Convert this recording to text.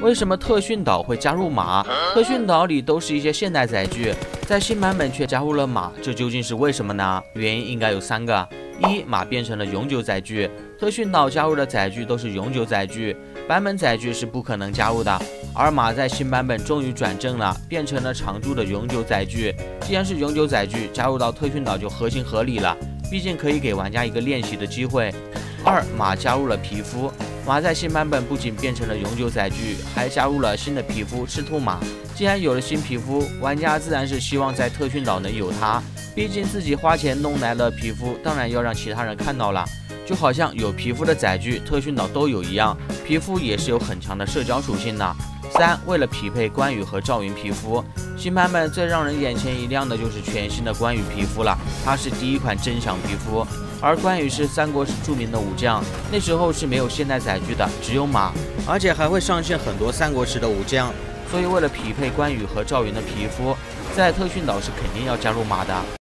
为什么特训岛会加入马？特训岛里都是一些现代载具，在新版本却加入了马，这究竟是为什么呢？原因应该有三个：一，马变成了永久载具，特训岛加入的载具都是永久载具，版本载具是不可能加入的。而马在新版本终于转正了，变成了常驻的永久载具。既然是永久载具，加入到特训岛就合情合理了，毕竟可以给玩家一个练习的机会。二，马加入了皮肤。马在新版本不仅变成了永久载具，还加入了新的皮肤赤兔马。既然有了新皮肤，玩家自然是希望在特训岛能有它。毕竟自己花钱弄来了皮肤，当然要让其他人看到了。就好像有皮肤的载具，特训岛都有一样，皮肤也是有很强的社交属性的。三，为了匹配关羽和赵云皮肤，新版本最让人眼前一亮的就是全新的关羽皮肤了，它是第一款真享皮肤。而关羽是三国时著名的武将，那时候是没有现代载具的，只有马，而且还会上线很多三国时的武将，所以为了匹配关羽和赵云的皮肤，在特训岛是肯定要加入马的。